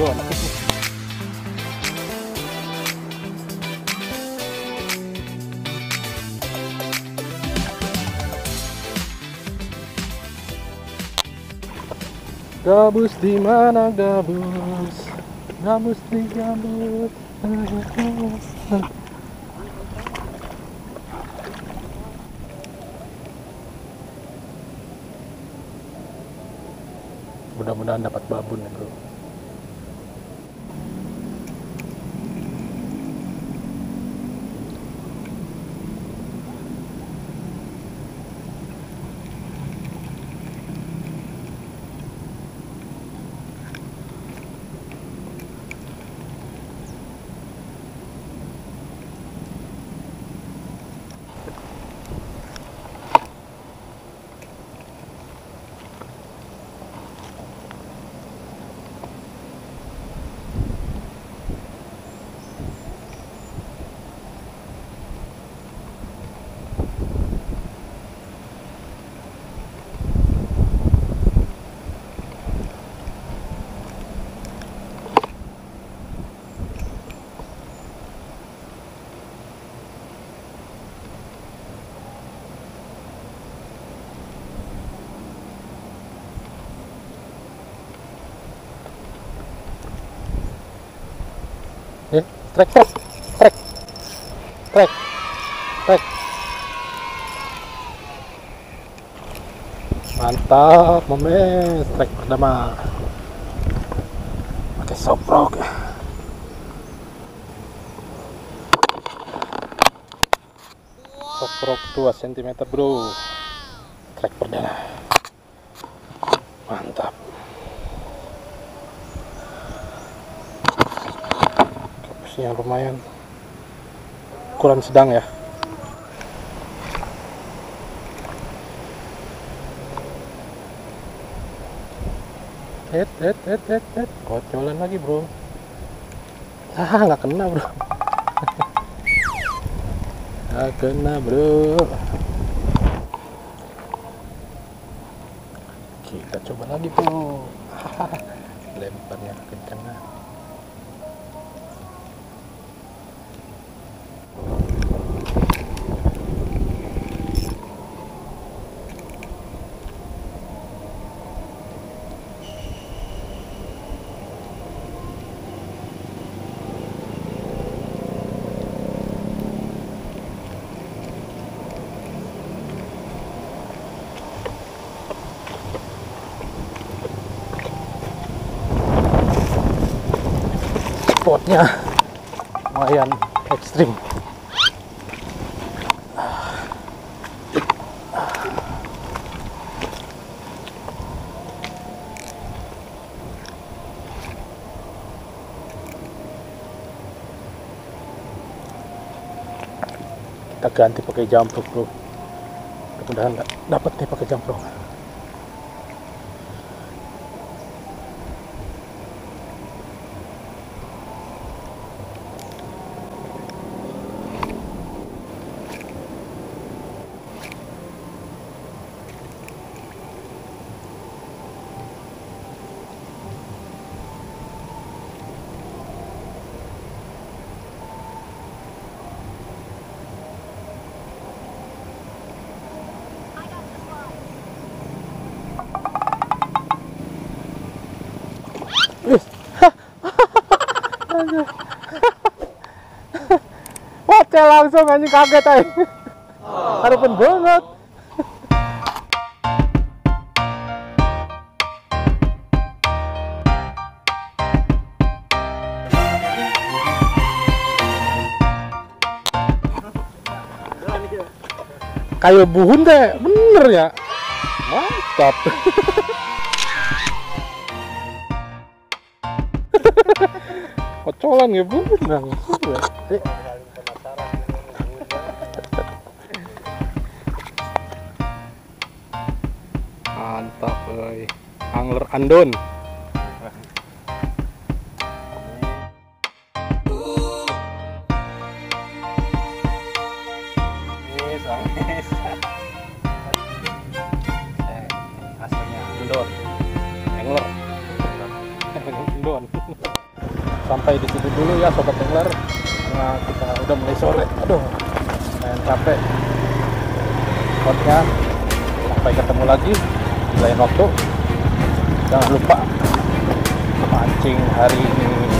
Andon Gabus di mana gabus? Gabus di gabus. Mudah-mudahan dapat babun ya bro. Eh, trek, trek, trek, trek, trek. Mantap, memes, trek pertama. Pakai soprok. Soprok 2 cm bro. Trek perdana. Mantap. Yang lumayan. Ukuran sedang ya. Et et et et et kocolan lagi bro. Ah nggak kena bro. Nggak kena bro. Kita coba lagi bro. Lemparnya kencang spotnya. Lumayan ekstrim. Kita ganti pakai jamprok bro. Mudah-mudahan dapat nih pakai jamprok Wah, langsung anjing kaget aja. Harapan banget. Kayak buhun teh, bener ya. Mantap. Kocolan ya ya. Eh, Mantap, boy. Angler Andon. Aslinya Andon. Sampai di situ dulu ya sobat angler karena kita udah mulai sore. Aduh main capek. Spotnya sampai ketemu lagi di lain waktu. Jangan lupa mancing hari ini